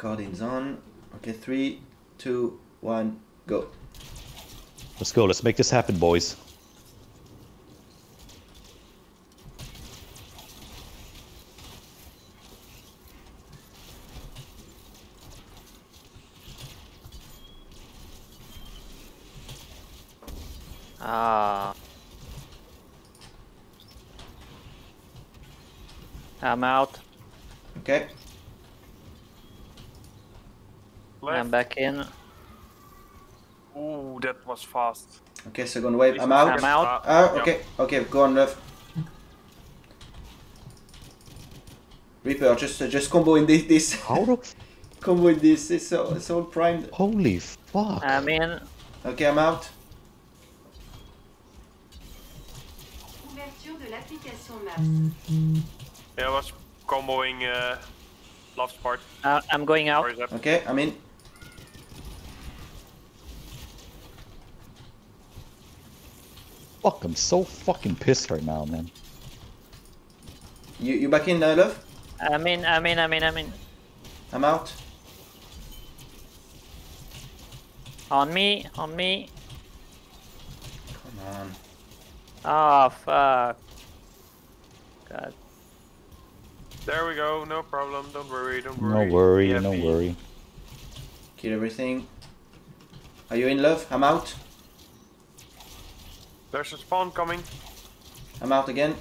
Cardin's on. Okay, three, two, one, go. Let's go. Let's make this happen, boys. Ah. I'm out. Okay. I'm back in. Ooh, that was fast. Okay, second wave. I'm out. I'm out. Ah, yeah. okay, okay, go on left. Reaper, just uh, just combo in this, this How the f- combo in this. It's all, it's all primed. holy fuck? I'm in. Okay, I'm out. Ouverture de l'application Maps. Yeah, I was comboing uh, love part. Uh, I'm going out. Where is that? Okay, I'm in. Fuck, I'm so fucking pissed right now, man. You you back in, uh, love? I'm in. I'm in. I'm in. I'm in. I'm out. On me. On me. Come on. Oh fuck. God. There we go, no problem. Don't worry, don't worry. No worry. worry, no worry. Kill everything. Are you in, love? I'm out. There's a spawn coming. I'm out again.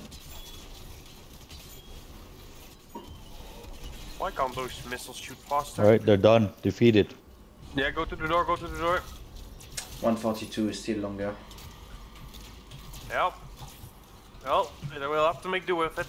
Why can't those missiles shoot faster? Alright, they're done. Defeated. Yeah, go to the door, go to the door. 142 is still longer. Yep. Well, we'll have to make do with it.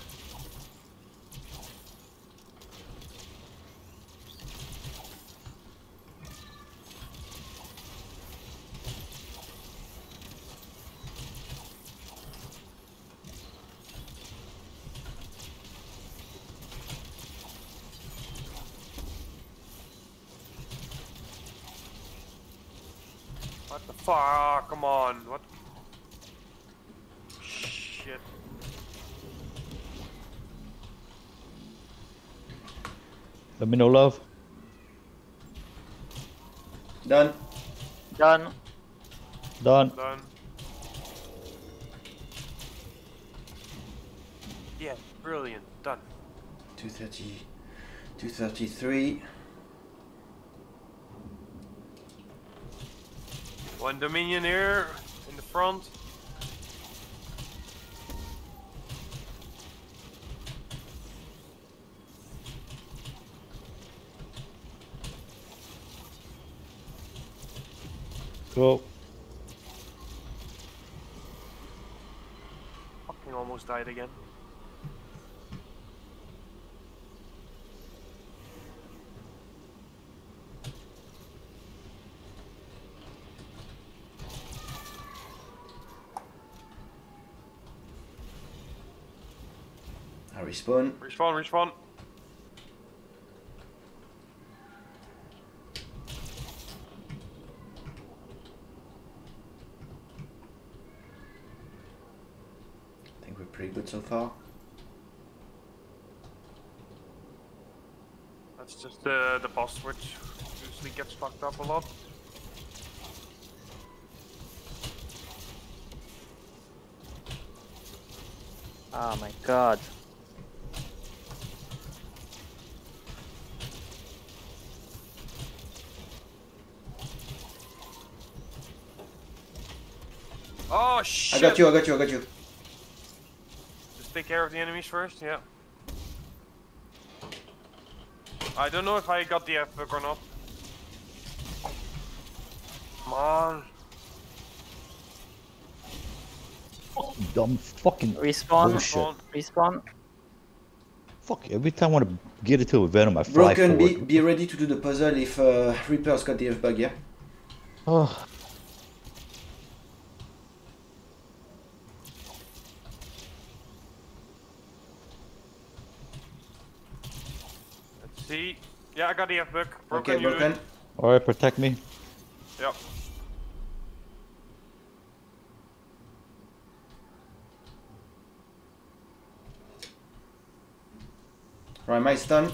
What the fuck? Come on. What? Shit. Let me know, love. Done. Done. Done. Done. Yeah, brilliant. Done. 230. 233. One Dominion here in the front. Go. Fucking almost died again. Respawn. Respawn, respawn. I think we're pretty good so far. That's just the the boss which usually gets fucked up a lot. Oh my god. Oh shit! I got you, I got you, I got you. Just take care of the enemies first, yeah. I don't know if I got the F bug or not. Come on. Dumb fucking Respawn. bullshit. Respawn. Respawn. Fuck, every time I want to get into a Venom, I fly Broken, be, forward. be ready to do the puzzle if uh, Reaper's got the F bug, yeah? Oh, see. Yeah, I got the F bug. Broken, okay, you do broken. alright, protect me. Yep. Right, my done.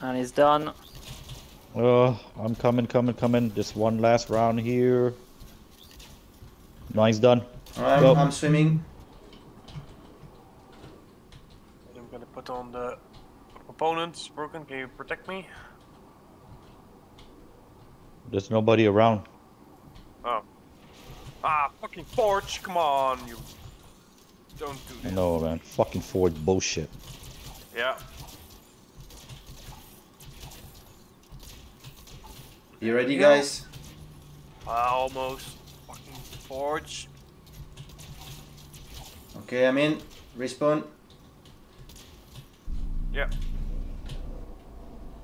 And he's done. Uh, I'm coming, coming, coming. Just one last round here. Nice done. I'm, I'm swimming. I'm gonna put on the opponents. Broken, can you protect me? There's nobody around. Oh. Ah, fucking Forge, come on, you. Don't do I this. know, man. Fucking Forge bullshit. Yeah. You ready, Yeah. guys? Ah, almost. Fucking Forge. Okay, I'm in. Respawn. Yeah.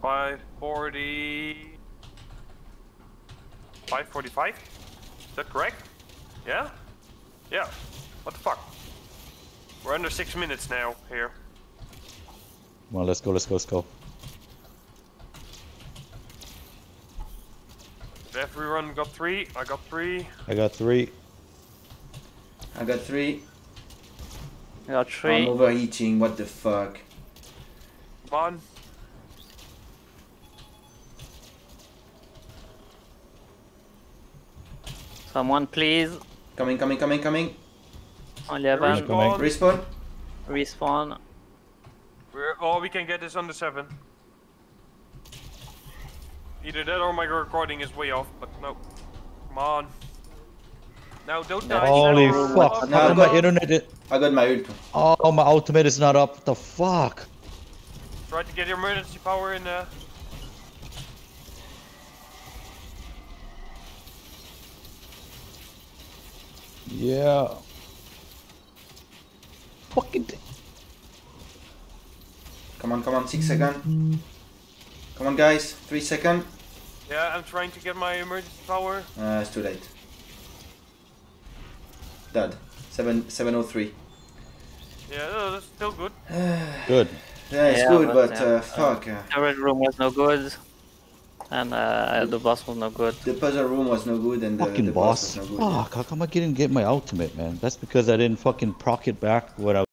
540. 545? Is that correct? Yeah? Yeah. What the fuck? We're under six minutes now here. Well, let's go, let's go, let's go. Everyone got three. I got three. I got three. I got three. I got three. I'm overheating. What the fuck? Come on. Someone please. Coming, coming, coming, coming. Eleven. Coming. Respawn. Respawn. We're, all we can get is under seven. Either that or my recording is way off, but no. Come on. No, don't die. Holy fuck. No, How come go- my internet... i- I got my ult. Oh, my ultimate is not up. What the fuck? Try to get your emergency power in there. Yeah. Fucking... d- Come on, come on. Six second. Come on, guys. Three second. Yeah, I'm trying to get my emergency power. Uh, it's too late. Dad, Seven, 703. Yeah, no, that's still good. Good. Yeah, it's Yeah, good, but, but, yeah, uh, fuck. Uh, The red room was no good. And uh, the boss was no good. the puzzle room was no good, and the, Fucking the boss. boss was no good. Fuck, how come I didn't get my ultimate, man? That's because I didn't fucking proc it back what I